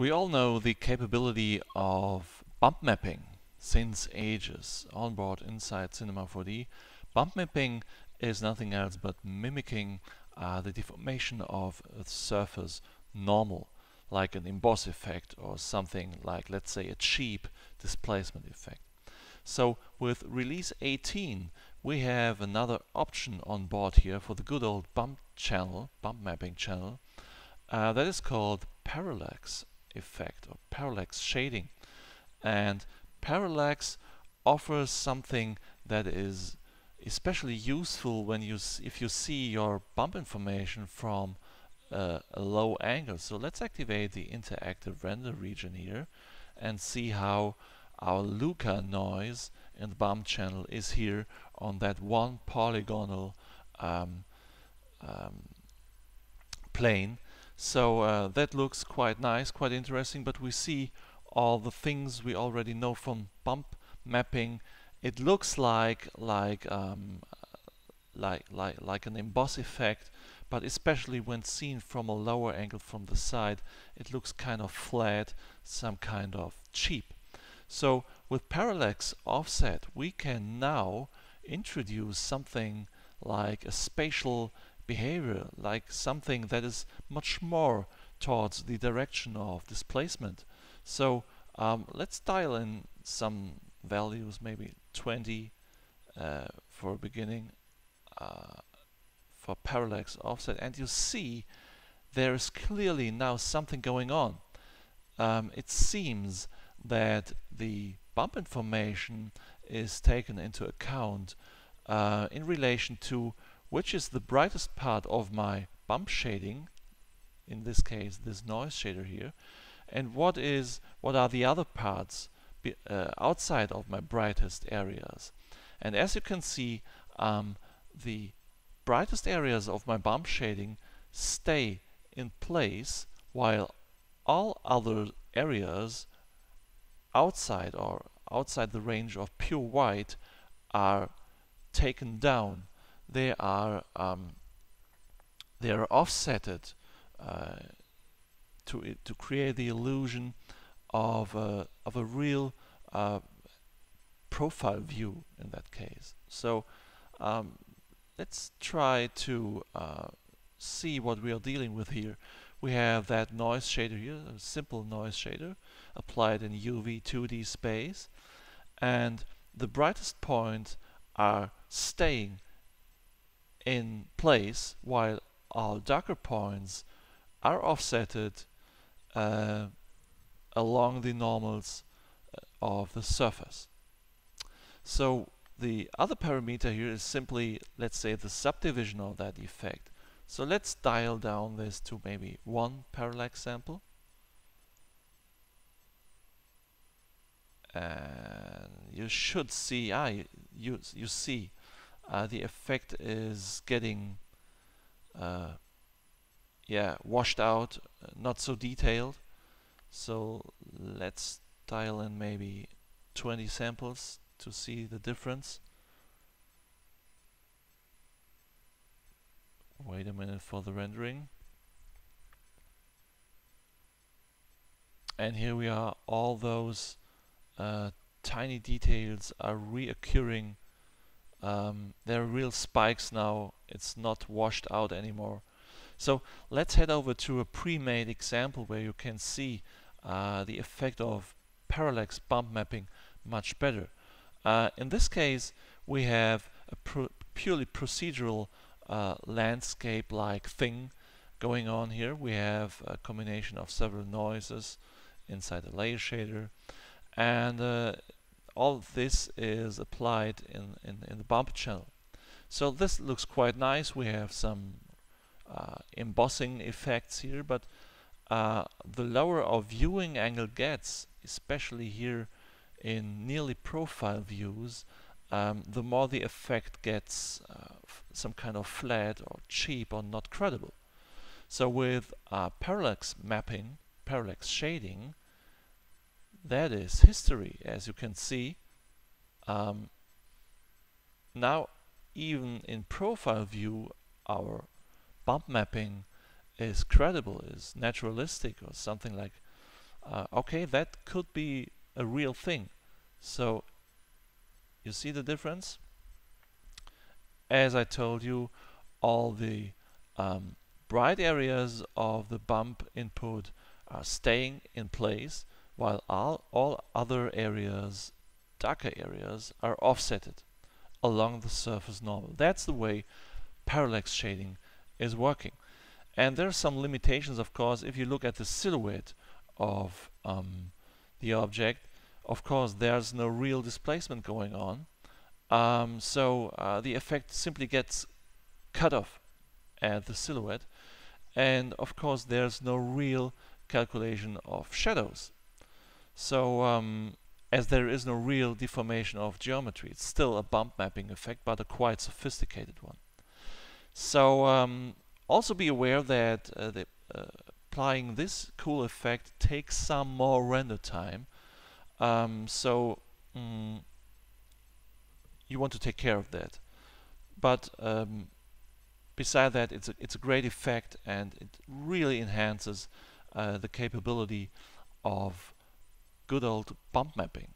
We all know the capability of bump mapping since ages on board inside Cinema 4D. Bump mapping is nothing else but mimicking uh, the deformation of a surface normal, like an emboss effect or something like, let's say, a cheap displacement effect. So with release 18, we have another option on board here for the good old bump channel, bump mapping channel, uh, that is called parallax effect or parallax shading. And parallax offers something that is especially useful when you if you see your bump information from uh, a low angle. So let's activate the interactive render region here and see how our Luka noise in the bump channel is here on that one polygonal um, um, plane so uh, that looks quite nice, quite interesting, but we see all the things we already know from bump mapping. It looks like like um, like like like an emboss effect, but especially when seen from a lower angle from the side, it looks kind of flat, some kind of cheap. So with parallax offset, we can now introduce something like a spatial behavior, like something that is much more towards the direction of displacement. So um, let's dial in some values, maybe 20 uh, for beginning uh, for parallax offset, and you see there is clearly now something going on. Um, it seems that the bump information is taken into account uh, in relation to which is the brightest part of my bump shading, in this case this noise shader here, and what is what are the other parts be, uh, outside of my brightest areas. And as you can see, um, the brightest areas of my bump shading stay in place while all other areas outside or outside the range of pure white are taken down they are um, they are offsetted uh, to to create the illusion of a of a real uh, profile view in that case. So um, let's try to uh, see what we are dealing with here. We have that noise shader here, a simple noise shader applied in UV 2D space, and the brightest points are staying in place while our darker points are offsetted uh, along the normals uh, of the surface. So the other parameter here is simply, let's say, the subdivision of that effect. So let's dial down this to maybe one parallax sample. And you should see, ah, you, you see uh, the effect is getting uh, yeah washed out uh, not so detailed. So let's dial in maybe 20 samples to see the difference. Wait a minute for the rendering. And here we are all those uh, tiny details are reoccurring um, there are real spikes now. It's not washed out anymore. So let's head over to a pre-made example where you can see uh, the effect of parallax bump mapping much better. Uh, in this case, we have a pro purely procedural uh, landscape-like thing going on here. We have a combination of several noises inside the layer shader, and uh, all this is applied in, in, in the bump channel. So this looks quite nice. We have some uh, embossing effects here, but uh, the lower our viewing angle gets, especially here in nearly profile views, um, the more the effect gets uh, some kind of flat or cheap or not credible. So with uh, parallax mapping, parallax shading, that is history, as you can see. Um, now, even in profile view, our bump mapping is credible, is naturalistic, or something like uh, okay, that could be a real thing. So you see the difference? As I told you, all the um, bright areas of the bump input are staying in place while all, all other areas, darker areas, are offsetted along the surface normal. That's the way parallax shading is working. And there are some limitations, of course, if you look at the silhouette of um, the object. Of course, there's no real displacement going on. Um, so uh, the effect simply gets cut off at the silhouette. And of course, there's no real calculation of shadows. So um, as there is no real deformation of geometry, it's still a bump mapping effect, but a quite sophisticated one. So um, also be aware that uh, the, uh, applying this cool effect takes some more render time. Um, so mm, you want to take care of that. But um, beside that, it's a, it's a great effect and it really enhances uh, the capability of good old bump mapping.